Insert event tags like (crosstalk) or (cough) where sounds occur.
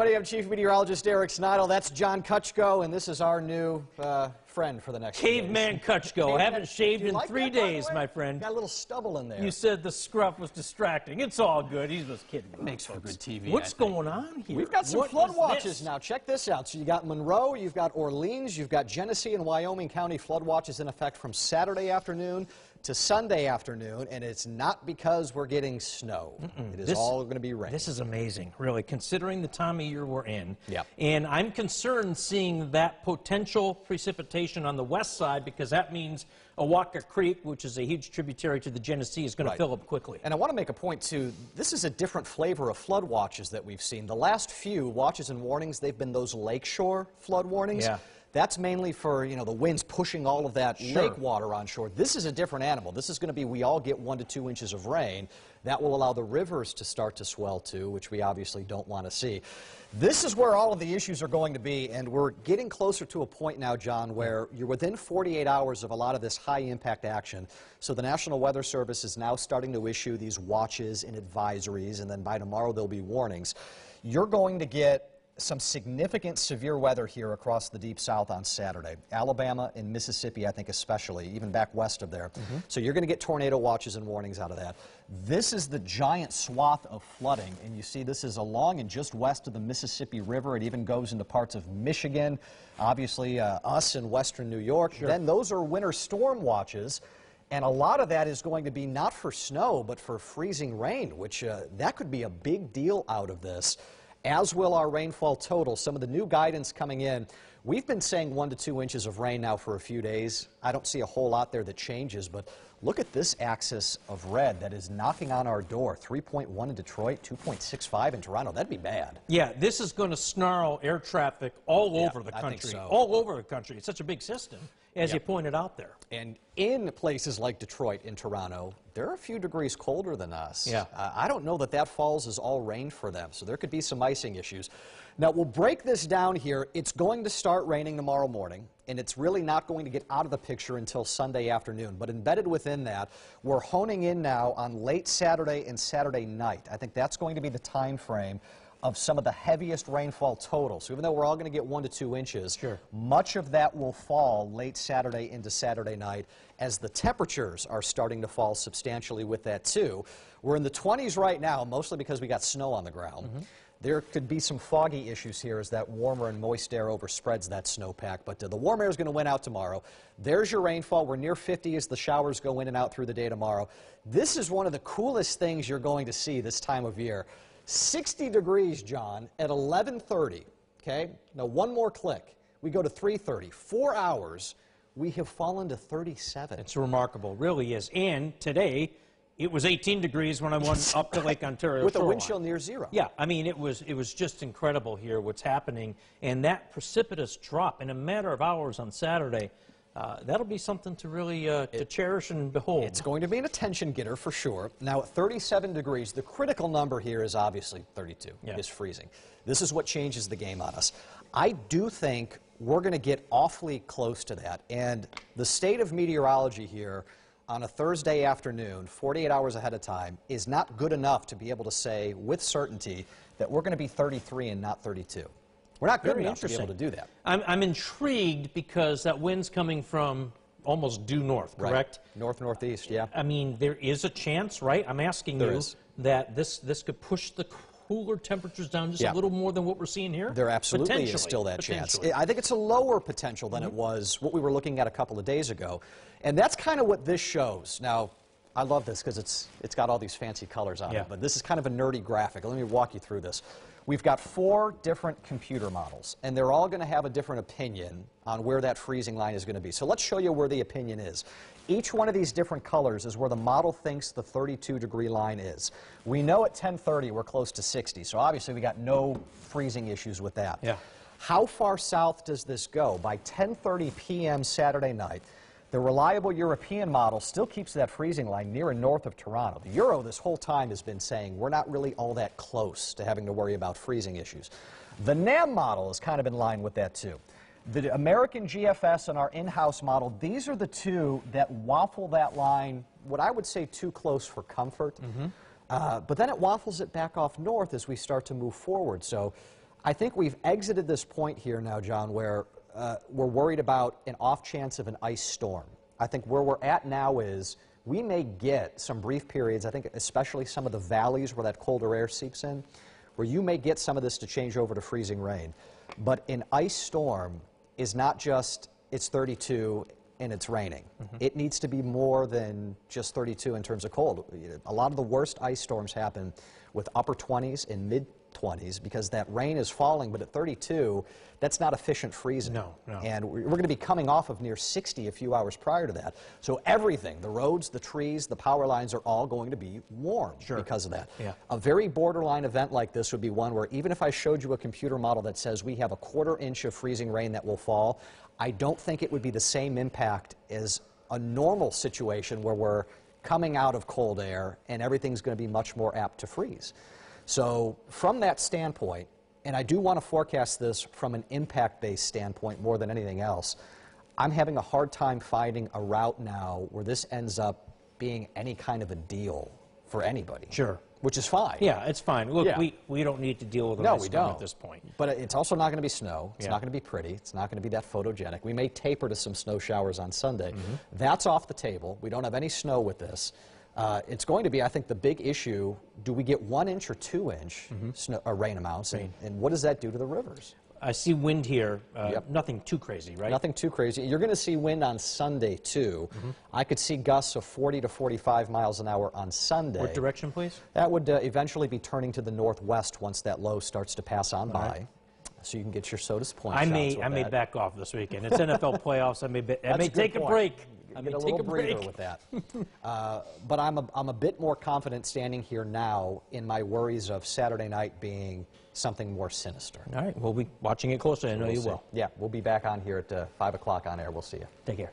everybody. I'm Chief Meteorologist Eric Snitil. That's John Kucko, and this is our new uh, friend for the next few. Caveman Kucko. I haven't shaved in like three that, days, my friend. Got a little stubble in there. You said the scruff was distracting. It's all good. He was kidding. me, Makes for good TV, What's I think. going on here? We've got some What flood watches this? now. Check this out. So you got Monroe, you've got Orleans, you've got Genesee and Wyoming County flood watches in effect from Saturday afternoon to Sunday afternoon, and it's not because we're getting snow. It is This- all going to be rain. This is amazing, really, considering the time of year we're in. Yep. And I'm concerned seeing that potential precipitation on the west side because that means Oatka Creek, which is a huge tributary to the Genesee, is going Right. to fill up quickly. And I want to make a point too. This is a different flavor of flood watches that we've seen. The last few watches and warnings, they've been those lakeshore flood warnings. Yeah. That's mainly for you know the winds pushing all of that Sure. lake water on shore. This is a different animal. This is going to be we all get one to two inches of rain. That will allow the rivers to start to swell too, which we obviously don't want to see. This is where all of the issues are going to be, and we're getting closer to a point now, John, mm. where you're within 48 hours of a lot of this high impact action. So the National Weather Service is now starting to issue these watches and advisories, and then by tomorrow there'll be warnings. You're going to get some significant severe weather here across the deep south on Saturday. Alabama and Mississippi, I think especially, even back west of there. So you're going to get tornado watches and warnings out of that. This is the giant swath of flooding, and you see this is along and just west of the Mississippi River. It even goes into parts of Michigan, obviously uh, us in western New York. Then those are winter storm watches. And a lot of that is going to be not for snow, but for freezing rain, which uh, that could be a big deal out of this, as will our rainfall total. Some of the new guidance coming in. We've been saying one to two inches of rain now for a few days. I don't see a whole lot there that changes, but look at this axis of red that is knocking on our door. 3.1 in Detroit, 2.65 in Toronto. That'd be bad. Yeah, this is going to snarl air traffic all Yeah, over the country. so. All over the country. It's such a big system, as Yep. you pointed out there. And in places like Detroit and Toronto, they're a few degrees colder than us. Yeah. Uh, I don't know that that falls as all rain for them, so there could be some icing issues. Now, we'll break this down here. It's going to start raining tomorrow morning, and it's really not going to get out of the picture until Sunday afternoon. But embedded within that, we're honing in now on late Saturday and Saturday night. I think that's going to be the time frame of some of the heaviest rainfall totals. So even though we're all going to get one to two inches, Sure. much of that will fall late Saturday into Saturday night as the temperatures are starting to fall substantially with that too. We're in the 20s right now, mostly because we got snow on the ground. Mm-hmm. There could be some foggy issues here as that warmer and moist air overspreads that snowpack, but uh, the warm air is going to win out tomorrow. There's your rainfall. We're near 50 as the showers go in and out through the day tomorrow. This is one of the coolest things you're going to see this time of year. 60 degrees, John, at 11:30. Okay. Now one more click. We go to 3:30. Four hours. We have fallen to 37. It's remarkable, really is. And today, it was 18 degrees when I went (laughs) up to Lake Ontario. with a wind chill near zero. Yeah, I mean, it was it was just incredible here what's happening, and that precipitous drop in a matter of hours on Saturday. Uh, that'll be something to really uh, to cherish and behold. It's going to be an attention getter for sure. Now, at 37 degrees, the critical number here is obviously 32. Yeah. It is freezing. This is what changes the game on us. I do think we're going to get awfully close to that. And the state of meteorology here on a Thursday afternoon, 48 hours ahead of time, is not good enough to be able to say with certainty that we're going to be 33 and not 32. We're not good Very enough to be able to do that. I'm, I'm intrigued because that wind's coming from almost due north, Right. correct? North, northeast, yeah. I mean, there is a chance, right? I'm asking There you is. that this this could push the cooler temperatures down just Yeah. a little more than what we're seeing here. There absolutely is still that chance. I think it's a lower potential than Mm-hmm. it was what we were looking at a couple of days ago. And that's kind of what this shows. Now, I love this because it's, it's got all these fancy colors on Yeah. it, but this is kind of a nerdy graphic. Let me walk you through this. We've got four different computer models, and they're all going to have a different opinion on where that freezing line is going to be. So let's show you where the opinion is. Each one of these different colors is where the model thinks the 32 degree line is. We know at 1030 we're close to 60, so obviously we got no freezing issues with that. Yeah. How far south does this go? By 10:30 p.m. Saturday night, the reliable European model still keeps that freezing line near and north of Toronto. The Euro this whole time has been saying we're not really all that close to having to worry about freezing issues. The NAM model is kind of in line with that too. The American GFS and our in-house model, these are the two that waffle that line, what I would say too close for comfort. Uh, but then it waffles it back off north as we start to move forward. So I think we've exited this point here now, John, where uh, we're worried about an off chance of an ice storm. I think where we're at now is we may get some brief periods, I think especially some of the valleys where that colder air seeps in, where you may get some of this to change over to freezing rain. But an ice storm is not just it's 32 and it's raining. It needs to be more than just 32 in terms of cold. A lot of the worst ice storms happen with upper 20s and mid 20s because that rain is falling, but at 32, that's not efficient freezing. No, no. And we're going to be coming off of near 60 a few hours prior to that. So everything, the roads, the trees, the power lines are all going to be warm Sure. because of that. Yeah. A very borderline event like this would be one where even if I showed you a computer model that says we have a quarter inch of freezing rain that will fall, I don't think it would be the same impact as a normal situation where we're coming out of cold air and everything's going to be much more apt to freeze. So, from that standpoint, and I do want to forecast this from an impact based standpoint more than anything else, I'm having a hard time finding a route now where this ends up being any kind of a deal for anybody. Sure. Which is fine. Yeah, it's fine. Look, Yeah. we, we don't need to deal with an No, we don't. at this point. But it's also not going to be snow. It's Yeah. not going to be pretty. It's not going to be that photogenic. We may taper to some snow showers on Sunday. Mm-hmm. That's off the table. We don't have any snow with this. Uh, it's going to be, I think, the big issue. Do we get one inch or two inch snow, uh, rain amounts? And, Mm-hmm. Rain. and what does that do to the rivers? I see wind here. Uh, Yep. Nothing too crazy, right? Nothing too crazy. You're going to see wind on Sunday, too. Mm-hmm. I could see gusts of 40 to 45 miles an hour on Sunday. What direction, please? That would uh, eventually be turning to the northwest once that low starts to pass on by. right. So you can get your Sodus Point I may I may back off this weekend. It's NFL playoffs. I may be, I That's may take a break. I Get may a take little a breather break. with that. (laughs) uh, but I'm a, I'm a bit more confident standing here now in my worries of Saturday night being something more sinister. All right, we'll be watching it closely. I know We'll you see. will. Yeah, we'll be back on here at uh, 5 o'clock on air. We'll see you. Take care.